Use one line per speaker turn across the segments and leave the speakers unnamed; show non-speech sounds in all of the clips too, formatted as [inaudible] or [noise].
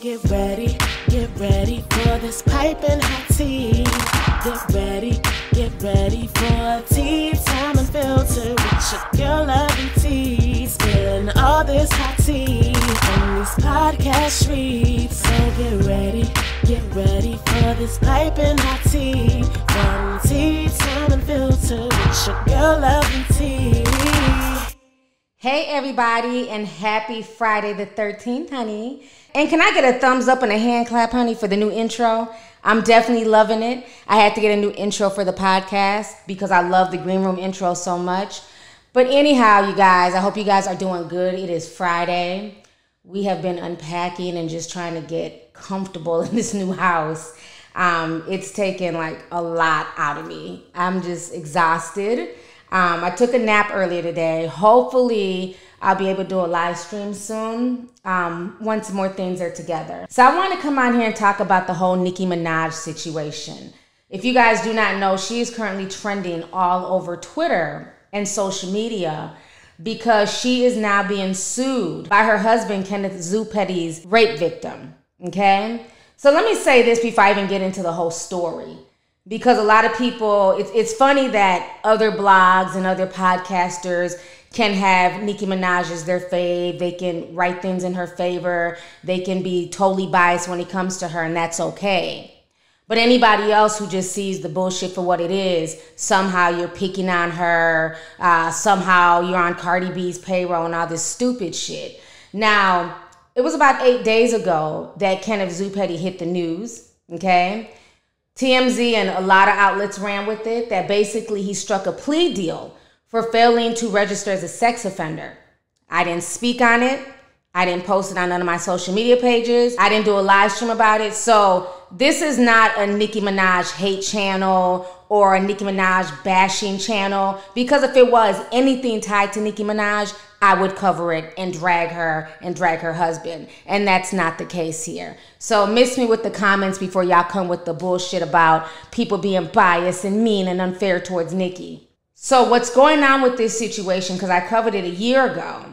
Get ready, get ready for this piping hot tea. Get ready, get ready for tea time unfiltered with your girl loving tea. Spilling all this hot tea on these podcast streets. So get ready, get ready for this piping hot tea. From tea time unfiltered with your girl loving tea.
Hey, everybody, and happy Friday the 13th, honey. And can I get a thumbs up and a hand clap, honey, for the new intro? I'm definitely loving it. I had to get a new intro for the podcast because I love the Green Room intro so much. But anyhow, you guys, I hope you guys are doing good. It is Friday. We have been unpacking and just trying to get comfortable [laughs] in this new house. Um, it's taken like a lot out of me. I'm just exhausted. Um, I took a nap earlier today. Hopefully, I'll be able to do a live stream soon um, once more things are together. So, I want to come on here and talk about the whole Nicki Minaj situation. If you guys do not know, she is currently trending all over Twitter and social media because she is now being sued by her husband, Kenneth Zoo Petty's rape victim. Okay? So, let me say this before I even get into the whole story because a lot of people it's, it's funny that other blogs and other podcasters can have Nicki Minaj as their fave. They can write things in her favor. They can be totally biased when it comes to her, and that's okay. But anybody else who just sees the bullshit for what it is, somehow you're picking on her, uh, somehow you're on Cardi B's payroll and all this stupid shit. Now, it was about eight days ago that Kenneth Zoo Petty hit the news, okay? TMZ and a lot of outlets ran with it that basically he struck a plea deal for failing to register as a sex offender. I didn't speak on it. I didn't post it on none of my social media pages. I didn't do a live stream about it. So this is not a Nicki Minaj hate channel or a Nicki Minaj bashing channel because if it was anything tied to Nicki Minaj, I would cover it and drag her and drag her husband. And that's not the case here. So miss me with the comments before y'all come with the bullshit about people being biased and mean and unfair towards Nikki. So what's going on with this situation, because I covered it a year ago,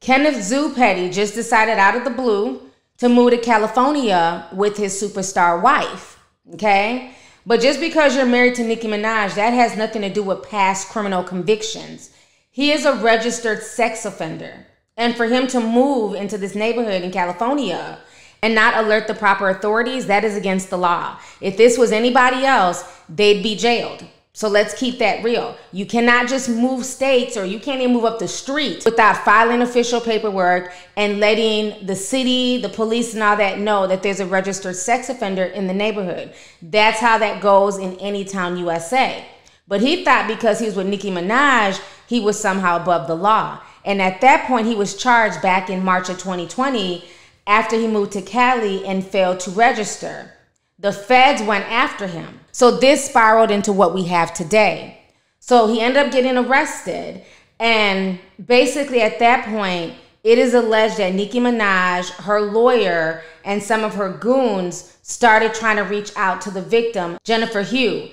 Kenneth Zoo Petty just decided out of the blue to move to California with his superstar wife. Okay? But just because you're married to Nicki Minaj, that has nothing to do with past criminal convictions. He is a registered sex offender. And for him to move into this neighborhood in California and not alert the proper authorities, that is against the law. If this was anybody else, they'd be jailed. So let's keep that real. You cannot just move states or you can't even move up the street without filing official paperwork and letting the city, the police, and all that know that there's a registered sex offender in the neighborhood. That's how that goes in any town, USA. But he thought because he was with Nicki Minaj, he was somehow above the law. And at that point, he was charged back in March of 2020 after he moved to Cali and failed to register. The feds went after him. So this spiraled into what we have today. So he ended up getting arrested. And basically, at that point, it is alleged that Nicki Minaj, her lawyer, and some of her goons started trying to reach out to the victim, Jennifer Hough.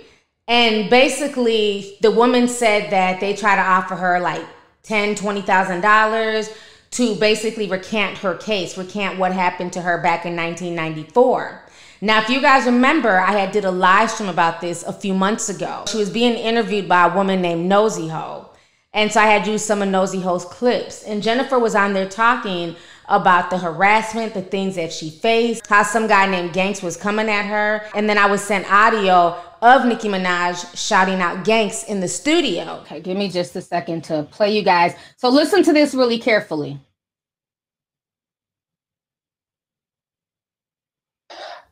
And basically, the woman said that they try to offer her like ten, twenty thousand dollars to basically recant her case, recant what happened to her back in 1994. Now, if you guys remember, I had did a live stream about this a few months ago. She was being interviewed by a woman named Nosey Heaux. And so I had used some of Nosey Heaux's clips. And Jennifer was on there talking about the harassment, the things that she faced, how some guy named Ganks was coming at her. And then I was sent audio of Nicki Minaj shouting out Ganks in the studio. Okay, give me just a second to play you guys. So listen to this really carefully.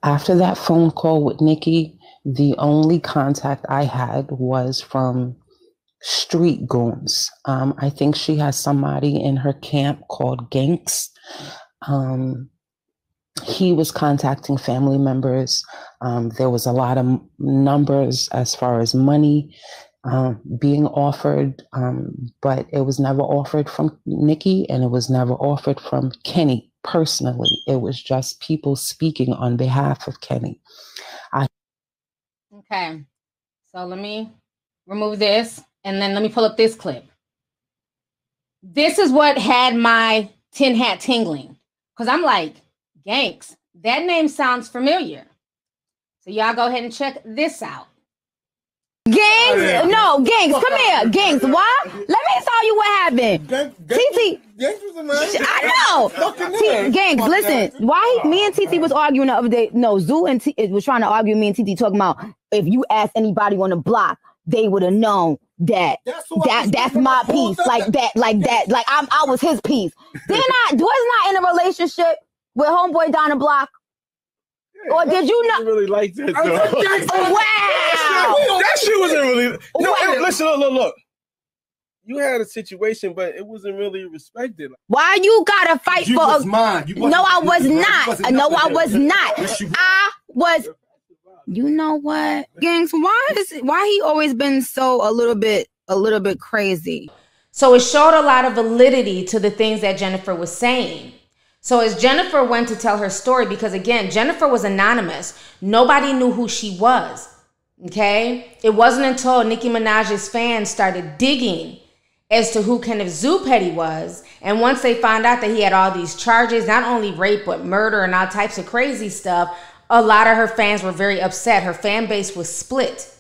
After that phone call with Nicki, the only contact I had was from street goons. Um, I think she has somebody in her camp called Ganks. Um, he was contacting family members. Um, there was a lot of numbers as far as money um, being offered, um, but it was never offered from Nikki and it was never offered from Kenny personally. It was just people speaking on behalf of Kenny. I
okay, so let me remove this and then let me pull up this clip. This is what had my tin hat tingling because I'm like, Gangs. That name sounds familiar. So y'all go ahead and check this out.
Gangs, no, gangs, come here, gangs. Why? Let me tell you what happened. TT, I know. T- gangs, listen. Why he, me and TT was arguing the other day? No, Zoo and T was trying to argue. Me and TT talking about if you ask anybody on the block, they would have known that that that's my piece, like that, like that, like I'm I was his piece. [laughs] They're. Was not in a relationship with homeboy Donna the block. Or did you not
really like that though? [laughs]
wow.
that shit wasn't really. No,
Wow.
hey, listen, look, look, look. You had a situation, but it wasn't really respected.
Why you gotta fight
You
for
was
a
mine. You
No, I was
wasn't-
not.
wasn't
No, I was not.
Yes, you was.
I was. You know what, gangs? Why is why he always been so a little bit a little bit crazy?
So it showed a lot of validity to the things that Jennifer was saying. So as Jennifer went to tell her story, because again, Jennifer was anonymous, nobody knew who she was. Okay? It wasn't until Nicki Minaj's fans started digging as to who Kenneth Zoo Petty was. And once they found out that he had all these charges, not only rape, but murder and all types of crazy stuff, a lot of her fans were very upset. Her fan base was split.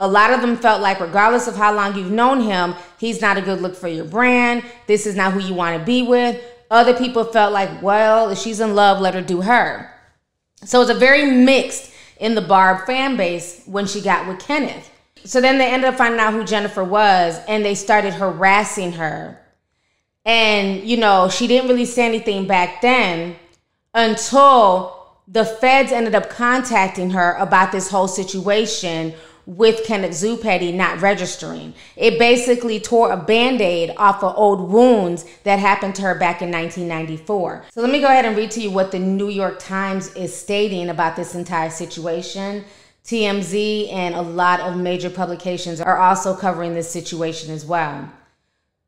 A lot of them felt like, regardless of how long you've known him, he's not a good look for your brand. This is not who you want to be with. Other people felt like, well, if she's in love, let her do her. So it's a very mixed in the Barb fan base when she got with Kenneth. So then they ended up finding out who Jennifer was and they started harassing her. And, you know, she didn't really say anything back then until the feds ended up contacting her about this whole situation with Kenneth Zoo Petty not registering. It basically tore a band-aid off of old wounds that happened to her back in 1994. So let me go ahead and read to you what the New York Times is stating about this entire situation. TMZ and a lot of major publications are also covering this situation as well.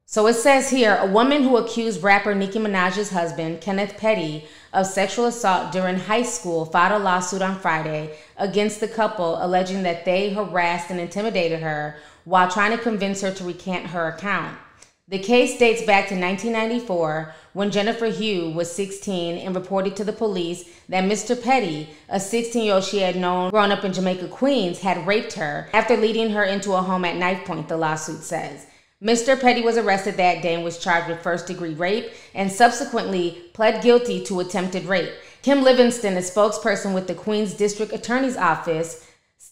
So it says here a woman who accused rapper Nicki Minaj's husband, Kenneth Petty, of sexual assault during high school filed a lawsuit on Friday against the couple, alleging that they harassed and intimidated her while trying to convince her to recant her account. The case dates back to 1994 when Jennifer Hough was 16 and reported to the police that Mr. Petty, a 16 year old she had known growing up in Jamaica, Queens, had raped her after leading her into a home at knife point, the lawsuit says. Mr. Petty was arrested that day and was charged with first degree rape and subsequently pled guilty to attempted rape. Kim Livingston, a spokesperson with the Queens District Attorney's Office,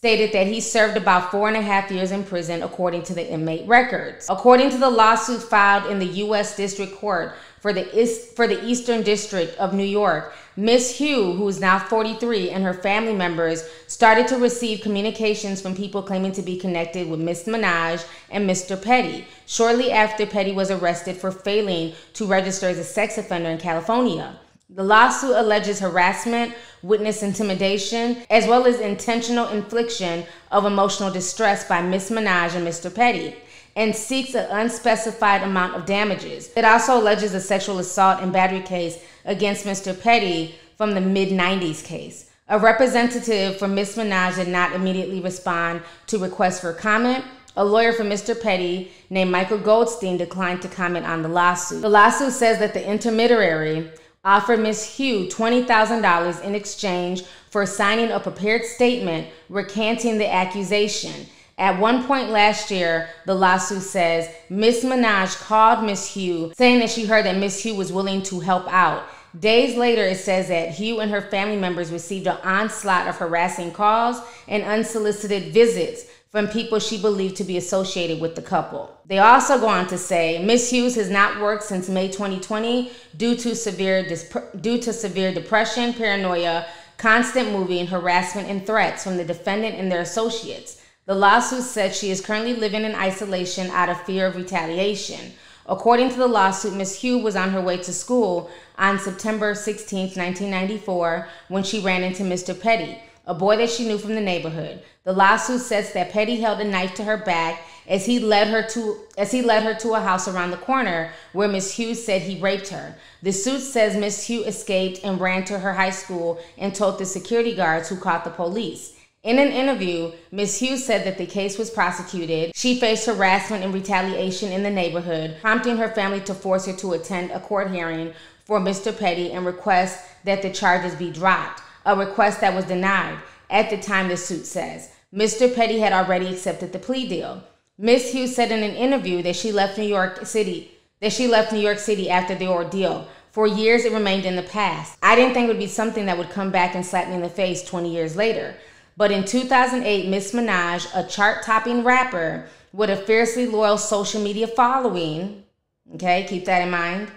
stated that he served about four and a half years in prison, according to the inmate records. According to the lawsuit filed in the U.S. District Court for the, East, for the Eastern District of New York, Miss Hough, who is now 43, and her family members started to receive communications from people claiming to be connected with Miss Minaj and Mr. Petty shortly after Petty was arrested for failing to register as a sex offender in California. The lawsuit alleges harassment, witness intimidation, as well as intentional infliction of emotional distress by Miss Minaj and Mr. Petty, and seeks an unspecified amount of damages. It also alleges a sexual assault and battery case against Mr. Petty from the mid 90s case. A representative for Miss Minaj did not immediately respond to requests for comment. A lawyer for Mr. Petty named Michael Goldstein declined to comment on the lawsuit. The lawsuit says that the intermediary offered Ms. Hough $20,000 in exchange for signing a prepared statement recanting the accusation. At one point last year, the lawsuit says Miss Minaj called Miss Hough saying that she heard that Miss Hough was willing to help out. Days later, it says that Hough and her family members received an onslaught of harassing calls and unsolicited visits from people she believed to be associated with the couple. They also go on to say Miss Hughes has not worked since May 2020 due to severe due to severe depression, paranoia, constant moving, harassment, and threats from the defendant and their associates. The lawsuit said she is currently living in isolation out of fear of retaliation. According to the lawsuit, Miss Hough was on her way to school on September 16, 1994, when she ran into Mr. Petty, a boy that she knew from the neighborhood. The lawsuit says that Petty held a knife to her back as he led her to as he led her to a house around the corner where Miss Hughes said he raped her. The suit says Miss Hughes escaped and ran to her high school and told the security guards who called the police. In an interview, Ms. Hughes said that the case was prosecuted. She faced harassment and retaliation in the neighborhood, prompting her family to force her to attend a court hearing for Mr. Petty and request that the charges be dropped, a request that was denied at the time the suit says. Mr. Petty had already accepted the plea deal. Miss Hughes said in an interview that she left New York City that she left New York City after the ordeal. For years, it remained in the past. I didn't think it would be something that would come back and slap me in the face 20 years later. But in 2008, Miss Minaj, a chart topping rapper with a fiercely loyal social media following, okay, keep that in mind,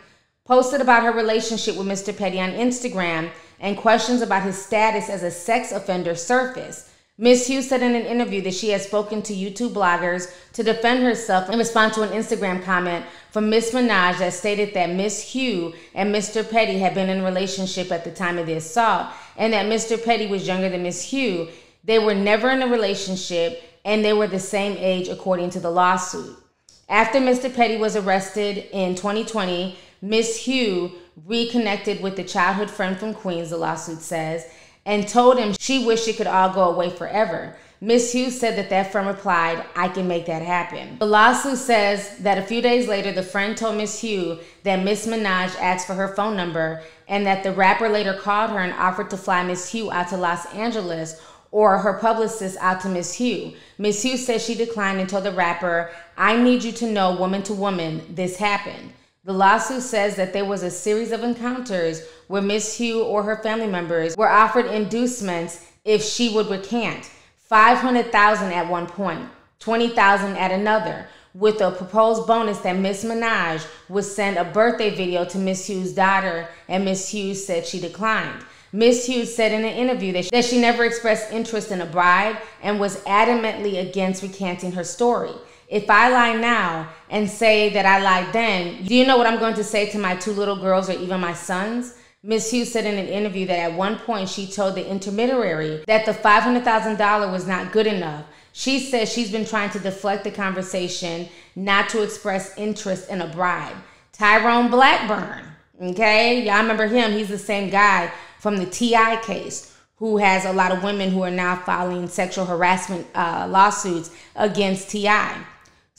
posted about her relationship with Mr. Petty on Instagram and questions about his status as a sex offender surfaced. Miss Hughes said in an interview that she had spoken to YouTube bloggers to defend herself in response to an Instagram comment from Miss Minaj that stated that Miss Hough and Mr. Petty had been in a relationship at the time of the assault and that Mr. Petty was younger than Miss Hough. They were never in a relationship and they were the same age according to the lawsuit. After Mr. Petty was arrested in 2020, Miss Hough reconnected with the childhood friend from Queens, the lawsuit says, and told him she wished it could all go away forever. Miss Hughes said that that friend replied, I can make that happen. The lawsuit says that a few days later, the friend told Miss Hough that Miss Minaj asked for her phone number and that the rapper later called her and offered to fly Miss Hough out to Los Angeles or her publicist out to Miss Hough. Miss Hough said she declined and told the rapper, I need you to know, woman to woman, this happened. The lawsuit says that there was a series of encounters where Miss Hughes or her family members were offered inducements if she would recant. 500,000 at one point, 20,000 at another, with a proposed bonus that Miss Minaj would send a birthday video to Miss Hughes' daughter, and Miss Hughes said she declined. Miss Hughes said in an interview that she, that she never expressed interest in a bride and was adamantly against recanting her story. If I lie now and say that I lied then, do you know what I'm going to say to my two little girls or even my sons? Miss Hughes said in an interview that at one point she told the intermediary that the $500,000 was not good enough. She says she's been trying to deflect the conversation, not to express interest in a bribe. Tyrone Blackburn, okay? Y'all remember him? He's the same guy from the T.I. case who has a lot of women who are now filing sexual harassment uh, lawsuits against T.I.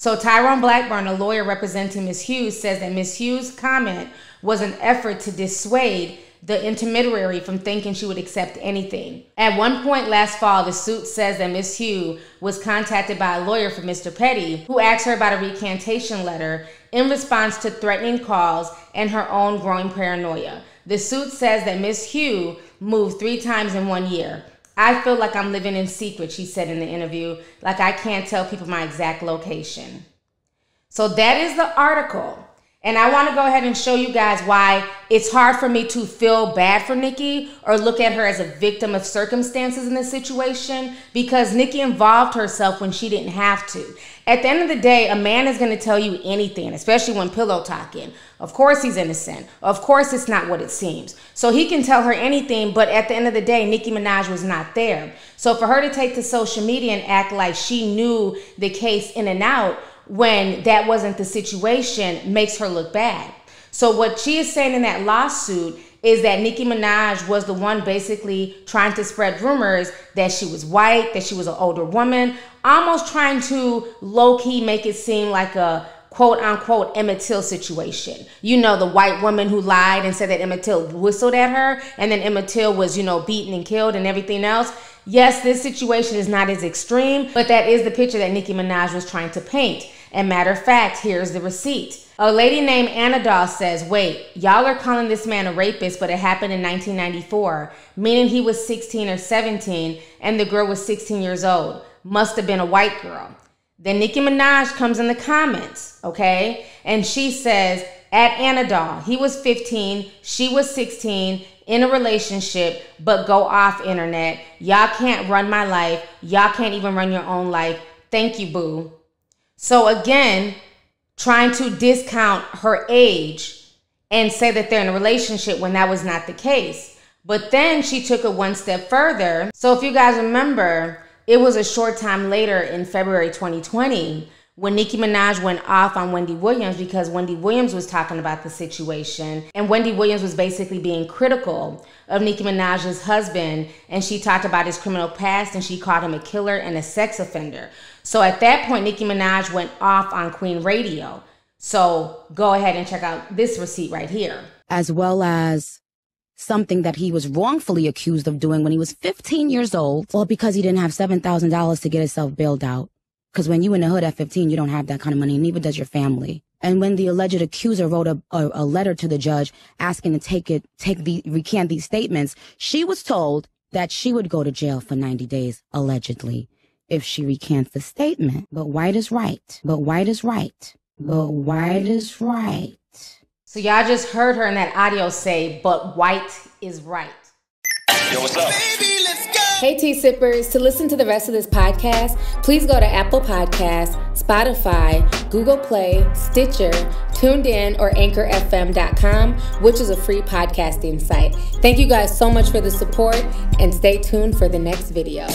So Tyrone Blackburn, a lawyer representing Ms. Hughes, says that Ms. Hughes' comment was an effort to dissuade the intermediary from thinking she would accept anything. At one point last fall, the suit says that Ms. Hughes was contacted by a lawyer for Mr. Petty, who asked her about a recantation letter in response to threatening calls and her own growing paranoia. The suit says that Ms. Hughes moved three times in one year. I feel like I'm living in secret, she said in the interview, like I can't tell people my exact location. So that is the article. And I want to go ahead and show you guys why it's hard for me to feel bad for Nicki or look at her as a victim of circumstances in this situation because Nicki involved herself when she didn't have to. At the end of the day, a man is going to tell you anything, especially when pillow talking. Of course he's innocent. Of course it's not what it seems. So he can tell her anything, but at the end of the day, Nicki Minaj was not there. So for her to take to social media and act like she knew the case in and out when that wasn't the situation makes her look bad. So what she is saying in that lawsuit is that Nicki Minaj was the one basically trying to spread rumors that she was white, that she was an older woman, almost trying to low key make it seem like a quote unquote Emmett Till situation. You know, the white woman who lied and said that Emmett Till whistled at her and then Emmett Till was, you know, beaten and killed and everything else. Yes, this situation is not as extreme, but that is the picture that Nicki Minaj was trying to paint. And matter of fact, here's the receipt. A lady named Anna Doll says, wait, y'all are calling this man a rapist, but it happened in 1994, meaning he was 16 or 17 and the girl was 16 years old. Must have been a white girl. Then Nicki Minaj comes in the comments, okay? And she says, at Anna Doll, he was 15, she was 16, in a relationship, but go off internet. Y'all can't run my life. Y'all can't even run your own life. Thank you, boo. So again, trying to discount her age and say that they're in a relationship when that was not the case. But then she took it one step further. So if you guys remember, it was a short time later in February 2020 when Nicki Minaj went off on Wendy Williams because Wendy Williams was talking about the situation. And Wendy Williams was basically being critical of Nicki Minaj's husband. And she talked about his criminal past and she called him a killer and a sex offender. So at that point, Nicki Minaj went off on Queen Radio. So go ahead and check out this receipt right here.
As well as something that he was wrongfully accused of doing when he was 15 years old, or because he didn't have $7,000 to get himself bailed out. Because when you in the hood at 15, you don't have that kind of money, neither does your family. And when the alleged accuser wrote a, a, a letter to the judge asking to take it, take the, recant these statements, she was told that she would go to jail for 90 days, allegedly, if she recants the statement. But White is right. But White is right. But White is right.
So y'all just heard her in that audio say, but White is right.
Yo, what's up?
Hey, tea sippers. To listen to the rest of this podcast, please go to Apple Podcasts, Spotify, Google Play, Stitcher, TuneIn, or AnchorFM.com, which is a free podcasting site. Thank you guys so much for the support, and stay tuned for the next video.